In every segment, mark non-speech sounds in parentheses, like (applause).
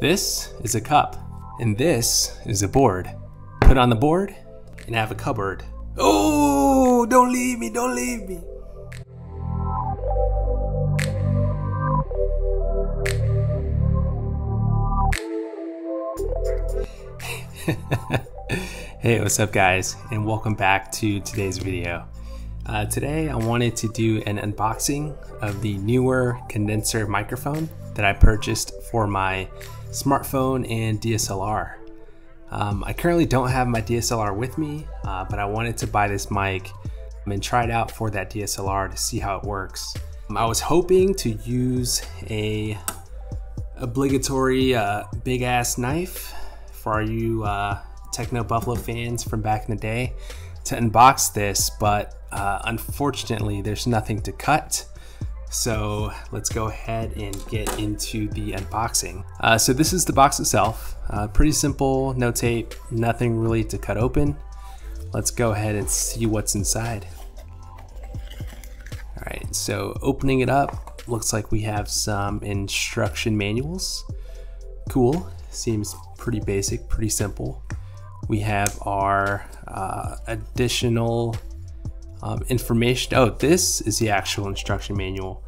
This is a cup, and this is a board. Put on the board and have a cupboard. Oh, don't leave me, don't leave me. (laughs) hey, what's up guys, and welcome back to today's video. Uh, today I wanted to do an unboxing of the Neewer condenser microphone that I purchased for my smartphone and DSLR. Um, I currently don't have my DSLR with me, uh, but I wanted to buy this mic and try it out for that DSLR to see how it works. Um, I was hoping to use a obligatory uh, big ass knife for you uh, Techno Buffalo fans from back in the day to unbox this, but uh, unfortunately, there's nothing to cut. So let's go ahead and get into the unboxing. Uh, so this is the box itself. Uh, pretty simple, no tape, nothing really to cut open. Let's go ahead and see what's inside. All right, so opening it up, looks like we have some instruction manuals. Cool, seems pretty basic, pretty simple. We have our uh, additional um, information. Oh, this is the actual instruction manual.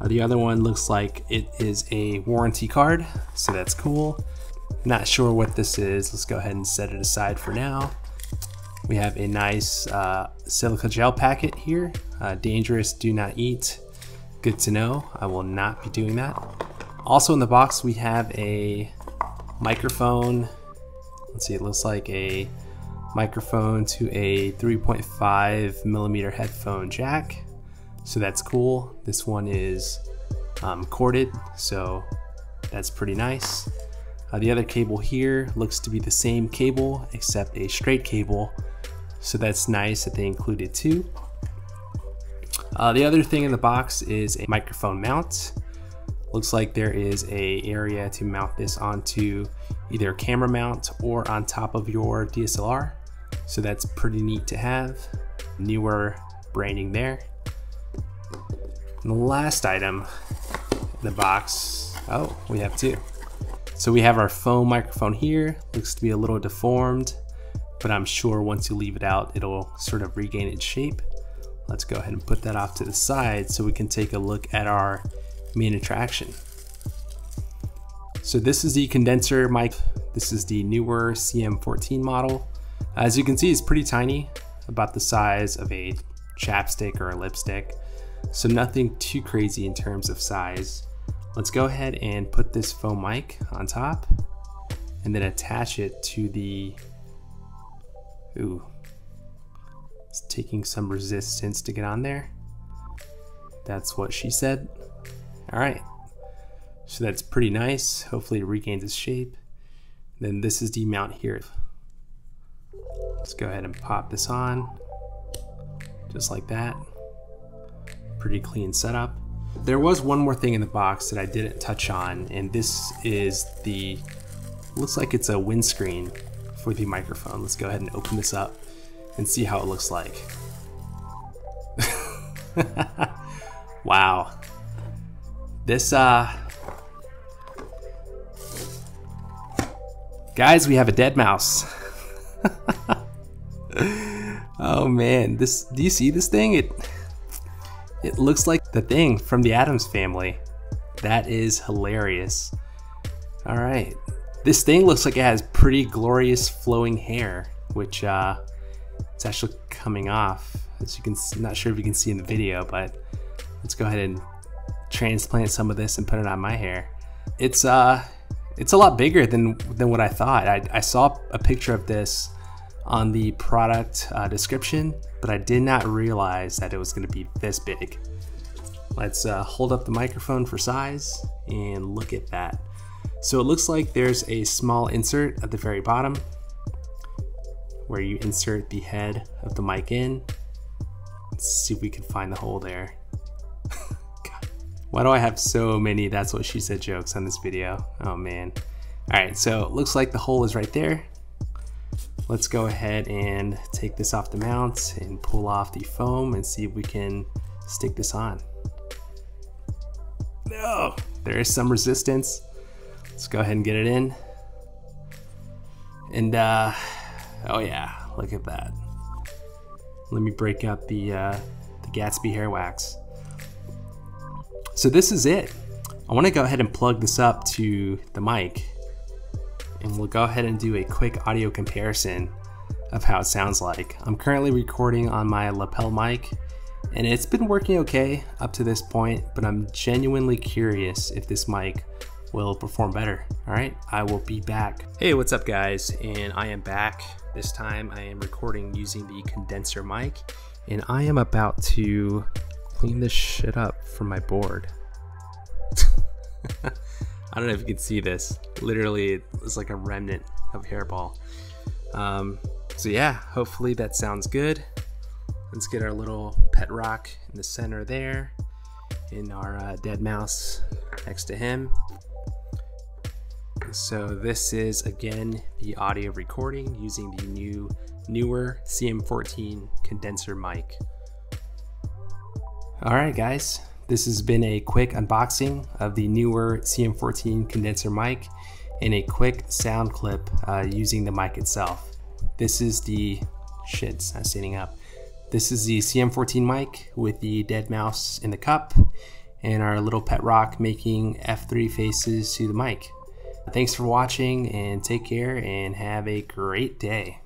Uh, the other one looks like it is a warranty card, so that's cool. Not sure what this is. Let's go ahead and set it aside for now. We have a nice uh, silica gel packet here. Uh, dangerous, do not eat. Good to know. I will not be doing that. Also in the box, we have a microphone. Let's see, it looks like a microphone to a 3.5 millimeter headphone jack. So that's cool. This one is um, corded, so that's pretty nice. Uh, the other cable here looks to be the same cable except a straight cable. So that's nice that they included two. Uh, the other thing in the box is a microphone mount. Looks like there is a area to mount this onto either camera mount or on top of your DSLR. So that's pretty neat to have. Neewer branding there. And the last item in the box, oh, we have two. So we have our foam microphone here. Looks to be a little deformed, but I'm sure once you leave it out, it'll sort of regain its shape. Let's go ahead and put that off to the side so we can take a look at our main attraction. So this is the condenser mic. This is the Neewer CM14 model. As you can see, it's pretty tiny, about the size of a chapstick or a lipstick. So nothing too crazy in terms of size. Let's go ahead and put this foam mic on top and then attach it to the, ooh, it's taking some resistance to get on there. That's what she said. All right, so that's pretty nice. Hopefully it regains its shape. Then this is the mount here. Let's go ahead and pop this on, just like that. Pretty clean setup. There was one more thing in the box that I didn't touch on, and this is the, looks like it's a windscreen for the microphone. Let's go ahead and open this up and see how it looks like. (laughs) wow. This, uh, guys, we have a dead mouse. (laughs) oh man, this, do you see this thing? It, it looks like the thing from the Addams family. That is hilarious. All right. This thing looks like it has pretty glorious flowing hair, which uh, it's actually coming off. As you can, not sure if you can see in the video, but let's go ahead and transplant some of this and put it on my hair. It's uh, it's a lot bigger than than what I thought. I, I saw a picture of this on the product uh, description, but I did not realize that it was going to be this big. Let's uh, hold up the microphone for size and look at that. So it looks like there's a small insert at the very bottom where you insert the head of the mic in. Let's see if we can find the hole there. Why do I have so many that's what she said jokes on this video? Oh man. All right, so looks like the hole is right there. Let's go ahead and take this off the mount and pull off the foam and see if we can stick this on. No, there is some resistance. Let's go ahead and get it in. And uh, oh yeah, look at that. Let me break out the uh, the Gatsby hair wax. So this is it. I want to go ahead and plug this up to the mic and we'll go ahead and do a quick audio comparison of how it sounds like. I'm currently recording on my lapel mic and it's been working okay up to this point, but I'm genuinely curious if this mic will perform better. All right, I will be back. Hey, what's up guys? And I am back. This time I am recording using the condenser mic and I am about to clean this shit up from my board. (laughs) I don't know if you can see this. Literally, it's like a remnant of hairball. Um, so yeah, hopefully that sounds good. Let's get our little pet rock in the center there, and our uh, dead mouse next to him. So this is again the audio recording using the new Neewer CM14 condenser mic. All right, guys, this has been a quick unboxing of the Neewer CM14 condenser mic and a quick sound clip uh, using the mic itself. This is the, shit, not standing up. This is the CM14 mic with the dead mouse in the cup and our little pet rock making F3 faces to the mic. Thanks for watching and take care and have a great day.